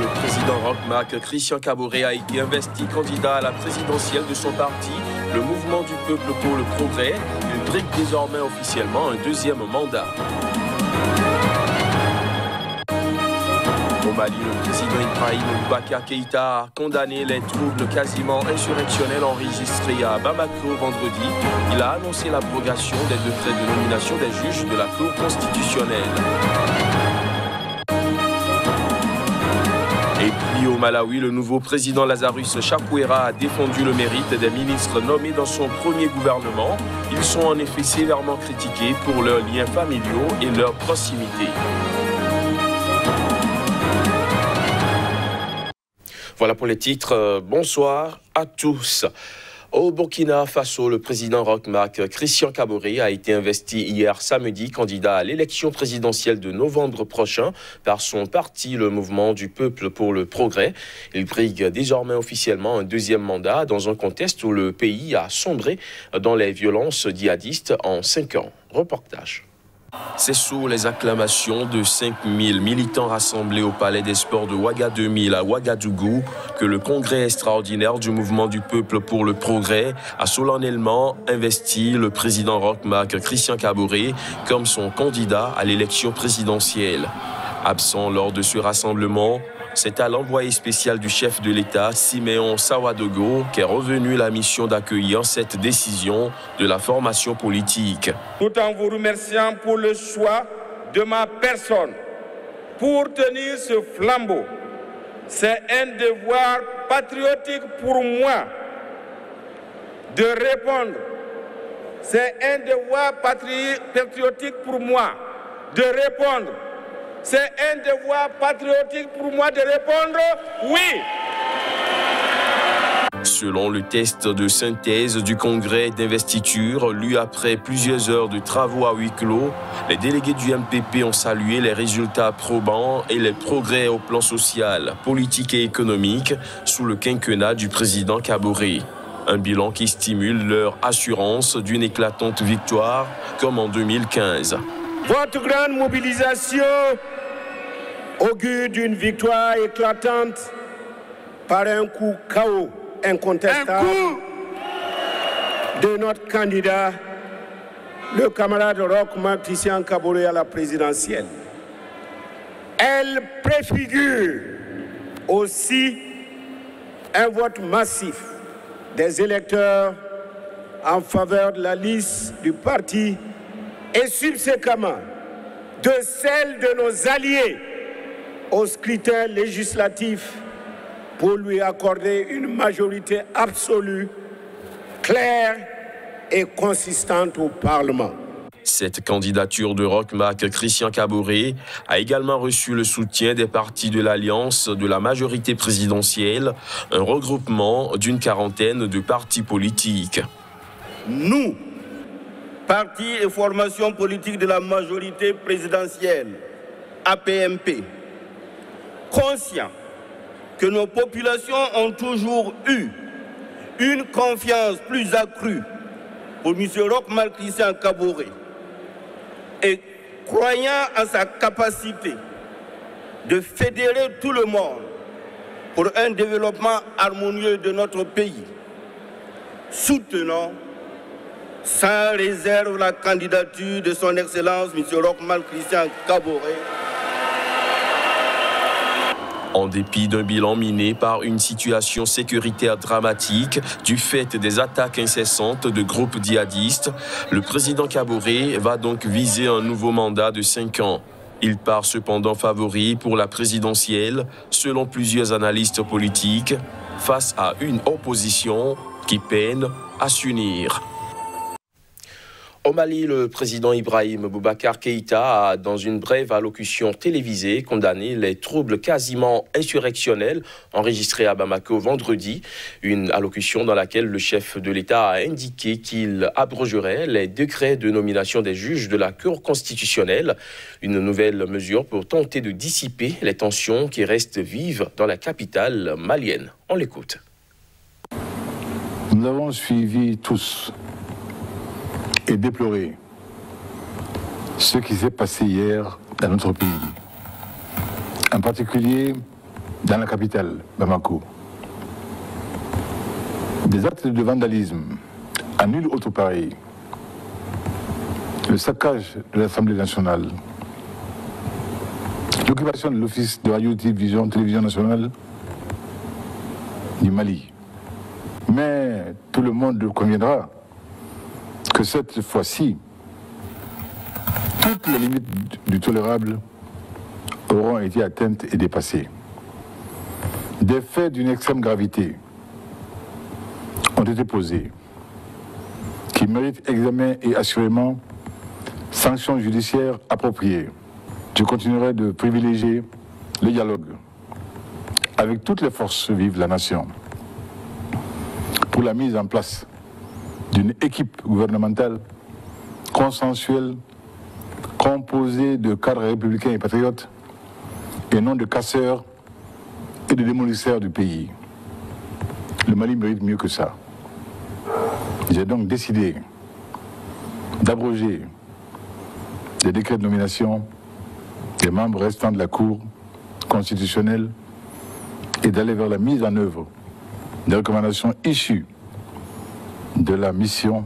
Le président Roch Christian Caboret, a été investi candidat à la présidentielle de son parti, le Mouvement du Peuple pour le Progrès. Il brigue désormais officiellement un deuxième mandat. Au Mali, le président Ibrahim Boubacar Keïta a condamné les troubles quasiment insurrectionnels enregistrés à Bamako vendredi. Il a annoncé l'abrogation des décrets de nomination des juges de la Cour constitutionnelle. Et au Malawi, le nouveau président Lazarus Chakwera a défendu le mérite des ministres nommés dans son premier gouvernement. Ils sont en effet sévèrement critiqués pour leurs liens familiaux et leur proximité. Voilà pour les titres. Euh, bonsoir à tous. Au Burkina Faso, le président Rochmark Christian Caboret a été investi hier samedi candidat à l'élection présidentielle de novembre prochain par son parti, le Mouvement du Peuple pour le Progrès. Il brigue désormais officiellement un deuxième mandat dans un contexte où le pays a sombré dans les violences djihadistes en cinq ans. Reportage. C'est sous les acclamations de 5000 militants rassemblés au Palais des Sports de Ouaga 2000 à Ouagadougou que le congrès extraordinaire du mouvement du peuple pour le progrès a solennellement investi le président Rochmark Christian Caboret comme son candidat à l'élection présidentielle. Absent lors de ce rassemblement, c'est à l'envoyé spécial du chef de l'État, Siméon Sawadogo, qu'est revenue la mission d'accueillir cette décision de la formation politique. Tout en vous remerciant pour le choix de ma personne pour tenir ce flambeau, c'est un devoir patriotique pour moi de répondre. C'est un devoir patriotique pour moi de répondre c'est un devoir patriotique pour moi de répondre oui. Selon le test de synthèse du congrès d'investiture, lu après plusieurs heures de travaux à huis clos, les délégués du MPP ont salué les résultats probants et les progrès au plan social, politique et économique sous le quinquennat du président Caboret. Un bilan qui stimule leur assurance d'une éclatante victoire comme en 2015. Votre grande mobilisation augure d'une victoire éclatante par un coup chaos incontestable de notre candidat, le camarade Roch Christian Caboret à la présidentielle. Elle préfigure aussi un vote massif des électeurs en faveur de la liste du parti et subséquemment de celle de nos alliés au scrutin législatif pour lui accorder une majorité absolue, claire et consistante au Parlement. Cette candidature de Rochmac Christian Caboret a également reçu le soutien des partis de l'Alliance de la majorité présidentielle, un regroupement d'une quarantaine de partis politiques. Nous, partis et formations politiques de la majorité présidentielle, APMP, conscients que nos populations ont toujours eu une confiance plus accrue pour M. Rochmal Christian Caboret et croyant en sa capacité de fédérer tout le monde pour un développement harmonieux de notre pays, soutenons sans réserve la candidature de son Excellence M. Rochmal Christian Caboret en dépit d'un bilan miné par une situation sécuritaire dramatique du fait des attaques incessantes de groupes djihadistes, le président Kaboré va donc viser un nouveau mandat de cinq ans. Il part cependant favori pour la présidentielle, selon plusieurs analystes politiques, face à une opposition qui peine à s'unir. Au Mali, le président Ibrahim Boubacar Keïta a, dans une brève allocution télévisée, condamné les troubles quasiment insurrectionnels enregistrés à Bamako vendredi. Une allocution dans laquelle le chef de l'État a indiqué qu'il abrogerait les décrets de nomination des juges de la Cour constitutionnelle. Une nouvelle mesure pour tenter de dissiper les tensions qui restent vives dans la capitale malienne. On l'écoute. Nous avons suivi tous et déplorer ce qui s'est passé hier dans notre pays. En particulier, dans la capitale, Bamako. Des actes de vandalisme à nul autre pareil. Le saccage de l'Assemblée nationale. L'occupation de l'Office de radio télévision, télévision nationale du Mali. Mais tout le monde conviendra cette fois-ci, toutes les limites du tolérable auront été atteintes et dépassées. Des faits d'une extrême gravité ont été posés qui méritent examen et assurément sanctions judiciaires appropriées. Je continuerai de privilégier le dialogue avec toutes les forces vives de la nation pour la mise en place d'une équipe gouvernementale consensuelle composée de cadres républicains et patriotes et non de casseurs et de démolisseurs du pays. Le Mali mérite mieux que ça. J'ai donc décidé d'abroger les décrets de nomination des membres restants de la Cour constitutionnelle et d'aller vers la mise en œuvre des recommandations issues de la mission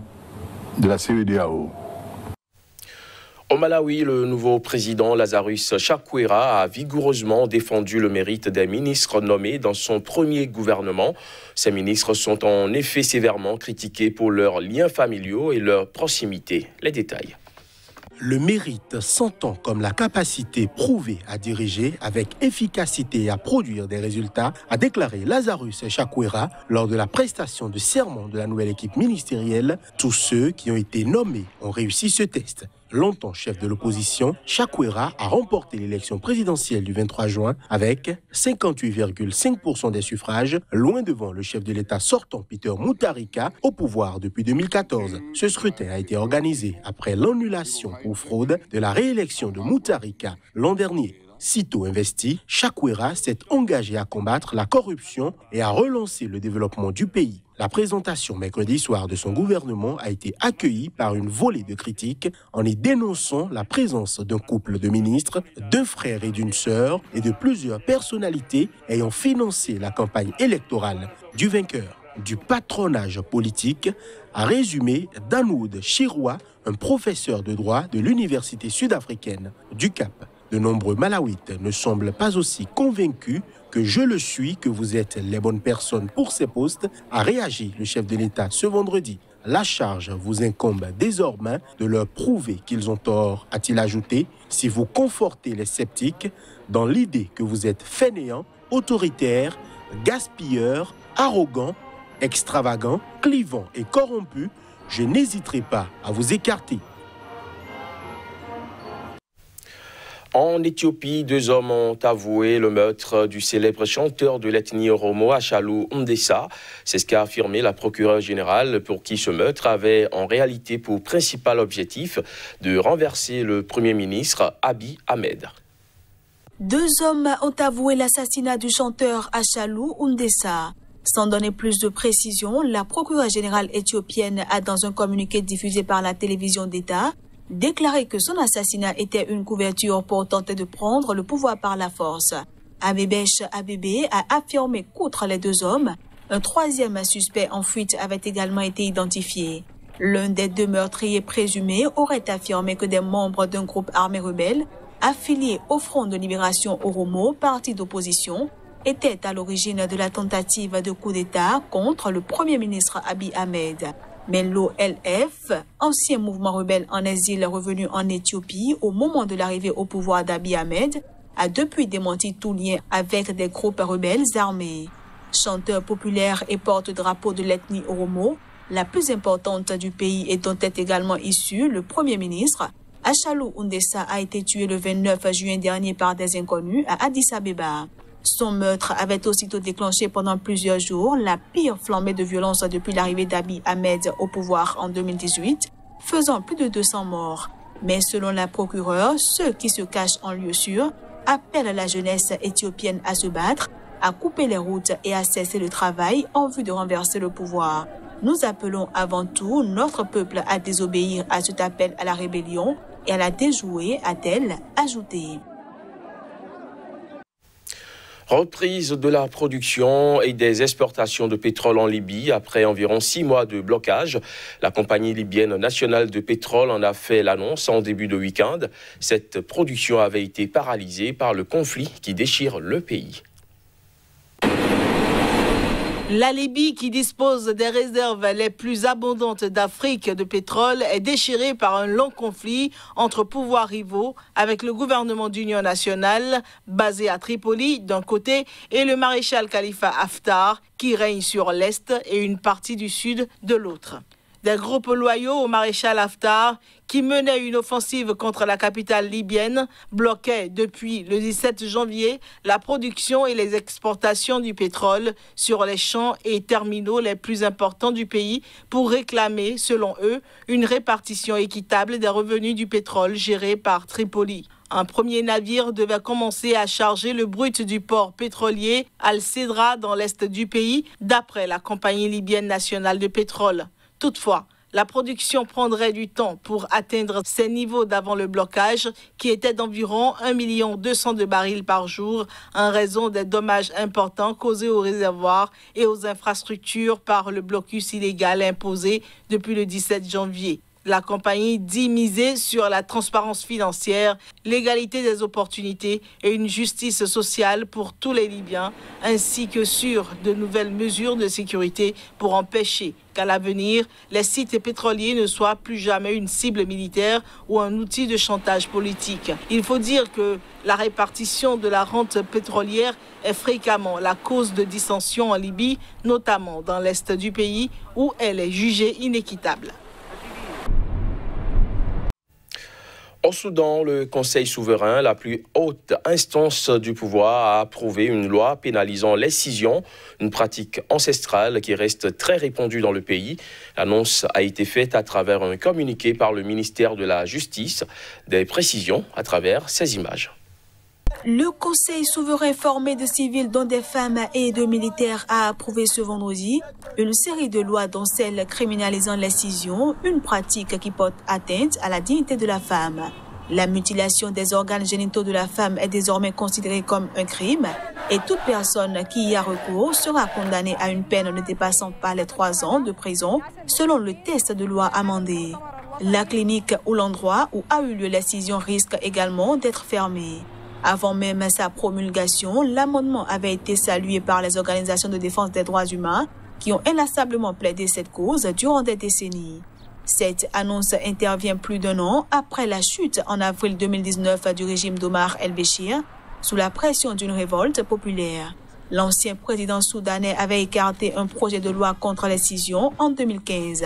de la CEDAO. Au Malawi, le nouveau président Lazarus Chakwera a vigoureusement défendu le mérite des ministres nommés dans son premier gouvernement. Ces ministres sont en effet sévèrement critiqués pour leurs liens familiaux et leur proximité. Les détails. Le mérite s'entend comme la capacité prouvée à diriger avec efficacité et à produire des résultats, a déclaré Lazarus Chakwera lors de la prestation de serment de la nouvelle équipe ministérielle. Tous ceux qui ont été nommés ont réussi ce test. Longtemps chef de l'opposition, Chakwera a remporté l'élection présidentielle du 23 juin avec 58,5% des suffrages, loin devant le chef de l'État sortant Peter Mutharika, au pouvoir depuis 2014. Ce scrutin a été organisé après l'annulation pour fraude de la réélection de Mutharika l'an dernier. Sitôt investi, Chakwera s'est engagé à combattre la corruption et à relancer le développement du pays. La présentation mercredi soir de son gouvernement a été accueillie par une volée de critiques en y dénonçant la présence d'un couple de ministres, d'un frère et d'une sœur et de plusieurs personnalités ayant financé la campagne électorale du vainqueur. Du patronage politique, a résumé Danoud Chiroua, un professeur de droit de l'Université sud-africaine du Cap. De nombreux Malawites ne semblent pas aussi convaincus que je le suis, que vous êtes les bonnes personnes pour ces postes, a réagi le chef de l'État ce vendredi. La charge vous incombe désormais de leur prouver qu'ils ont tort, a-t-il ajouté, si vous confortez les sceptiques dans l'idée que vous êtes fainéant, autoritaire, gaspilleur, arrogant, extravagant, clivant et corrompu, je n'hésiterai pas à vous écarter. En Éthiopie, deux hommes ont avoué le meurtre du célèbre chanteur de l'ethnie Oromo, Achalou Ndessa. C'est ce qu'a affirmé la procureure générale pour qui ce meurtre avait en réalité pour principal objectif de renverser le Premier ministre Abiy Ahmed. Deux hommes ont avoué l'assassinat du chanteur Achalou Ndessa. Sans donner plus de précisions, la procureure générale éthiopienne a, dans un communiqué diffusé par la télévision d'État, déclaré que son assassinat était une couverture pour tenter de prendre le pouvoir par la force. Abebesh Abebe a affirmé qu'outre les deux hommes, un troisième suspect en fuite avait également été identifié. L'un des deux meurtriers présumés aurait affirmé que des membres d'un groupe armé rebelle affilié au Front de libération Oromo, parti d'opposition, étaient à l'origine de la tentative de coup d'État contre le Premier ministre Abiy Ahmed. Mais l'OLF, ancien mouvement rebelle en exil revenu en Éthiopie au moment de l'arrivée au pouvoir d'Abiy Ahmed, a depuis démenti tout lien avec des groupes rebelles armés. Chanteur populaire et porte-drapeau de l'ethnie Oromo, la plus importante du pays et dont est également issu le Premier ministre, Achalou Undessa a été tué le 29 juin dernier par des inconnus à Addis Abeba. Son meurtre avait aussitôt déclenché pendant plusieurs jours la pire flambée de violence depuis l'arrivée d'Abiy Ahmed au pouvoir en 2018, faisant plus de 200 morts. Mais selon la procureure, ceux qui se cachent en lieu sûr appellent la jeunesse éthiopienne à se battre, à couper les routes et à cesser le travail en vue de renverser le pouvoir. Nous appelons avant tout notre peuple à désobéir à cet appel à la rébellion et à la déjouer, a-t-elle ajouté. Reprise de la production et des exportations de pétrole en Libye après environ six mois de blocage. La compagnie libyenne nationale de pétrole en a fait l'annonce en début de week-end. Cette production avait été paralysée par le conflit qui déchire le pays. La Libye, qui dispose des réserves les plus abondantes d'Afrique de pétrole, est déchirée par un long conflit entre pouvoirs rivaux avec le gouvernement d'union nationale basé à Tripoli d'un côté et le maréchal Khalifa Haftar qui règne sur l'est et une partie du sud de l'autre des groupes loyaux au maréchal Haftar qui menaient une offensive contre la capitale libyenne bloquaient depuis le 17 janvier la production et les exportations du pétrole sur les champs et terminaux les plus importants du pays pour réclamer, selon eux, une répartition équitable des revenus du pétrole géré par Tripoli. Un premier navire devait commencer à charger le brut du port pétrolier Al-Cedra dans l'est du pays, d'après la compagnie libyenne nationale de pétrole. Toutefois, la production prendrait du temps pour atteindre ces niveaux d'avant le blocage, qui étaient d'environ 1 200 de barils par jour, en raison des dommages importants causés aux réservoirs et aux infrastructures par le blocus illégal imposé depuis le 17 janvier. La compagnie dit miser sur la transparence financière, l'égalité des opportunités et une justice sociale pour tous les Libyens, ainsi que sur de nouvelles mesures de sécurité pour empêcher qu'à l'avenir, les sites pétroliers ne soient plus jamais une cible militaire ou un outil de chantage politique. Il faut dire que la répartition de la rente pétrolière est fréquemment la cause de dissensions en Libye, notamment dans l'est du pays où elle est jugée inéquitable. Au Soudan, le Conseil souverain, la plus haute instance du pouvoir, a approuvé une loi pénalisant l'excision, une pratique ancestrale qui reste très répandue dans le pays. L'annonce a été faite à travers un communiqué par le ministère de la Justice. Des précisions à travers ces images. Le Conseil souverain formé de civils dont des femmes et de militaires a approuvé ce vendredi une série de lois dont celle criminalisant l'excision, une pratique qui porte atteinte à la dignité de la femme. La mutilation des organes génitaux de la femme est désormais considérée comme un crime et toute personne qui y a recours sera condamnée à une peine ne dépassant pas les trois ans de prison selon le test de loi amendé. La clinique ou l'endroit où a eu lieu l'excision risque également d'être fermée. Avant même sa promulgation, l'amendement avait été salué par les organisations de défense des droits humains qui ont inlassablement plaidé cette cause durant des décennies. Cette annonce intervient plus d'un an après la chute en avril 2019 du régime d'Omar el-Béchir sous la pression d'une révolte populaire. L'ancien président soudanais avait écarté un projet de loi contre l'excision en 2015.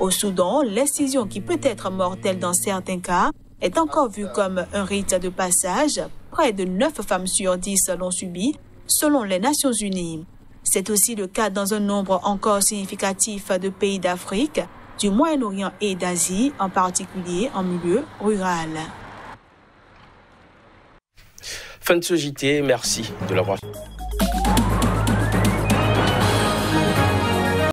Au Soudan, l'excision qui peut être mortelle dans certains cas est encore vue comme un rite de passage près de 9 femmes sur 10 l'ont subi, selon les Nations Unies. C'est aussi le cas dans un nombre encore significatif de pays d'Afrique, du Moyen-Orient et d'Asie, en particulier en milieu rural. Fin de ce JT, merci de l'avoir.